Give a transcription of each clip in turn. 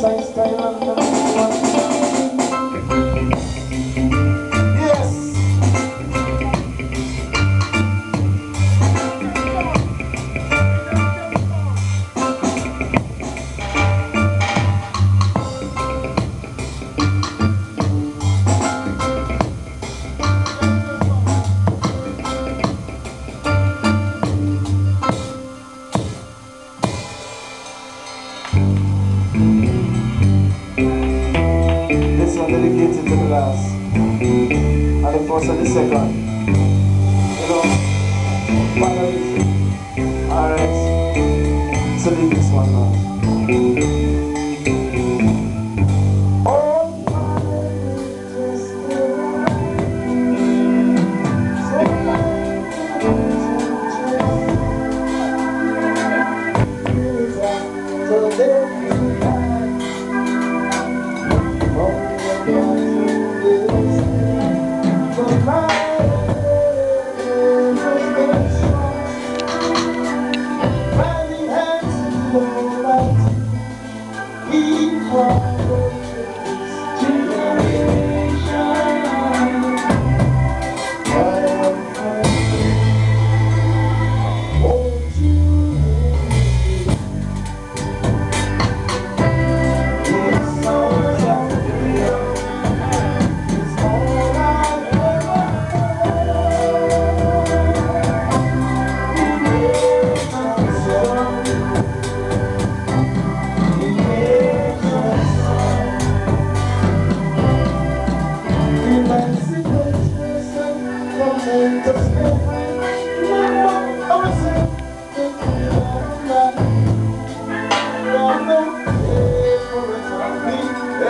Thanks, dedicated to the class. And it was the second. You know, finally, alright, so leave this one now.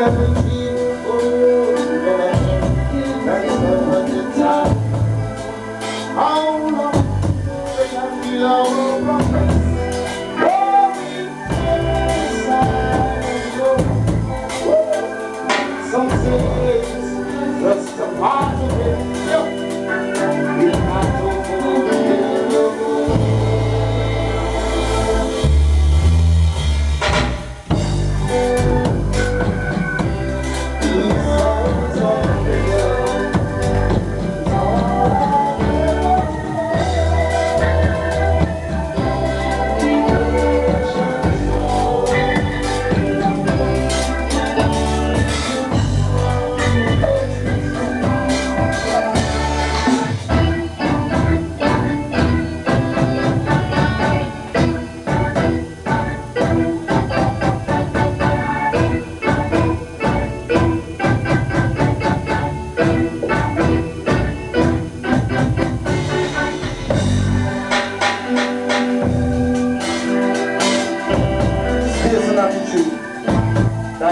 every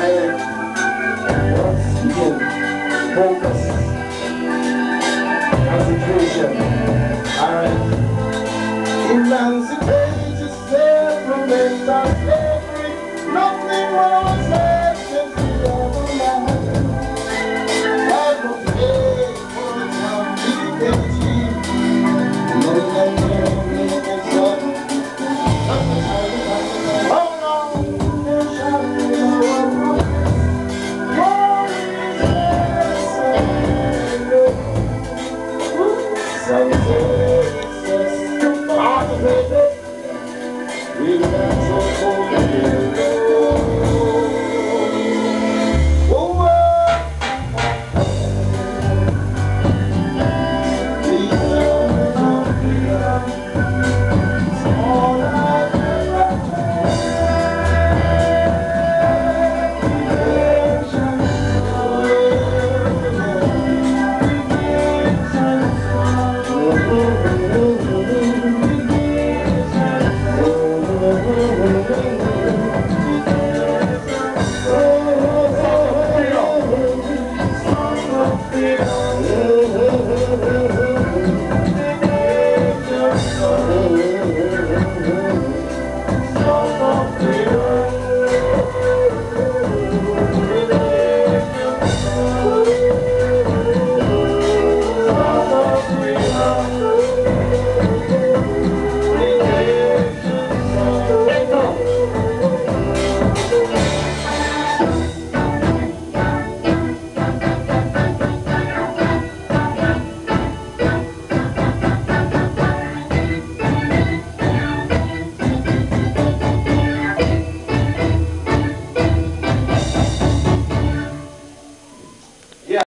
silent once again. Focus. Yeah.